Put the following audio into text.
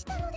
したの。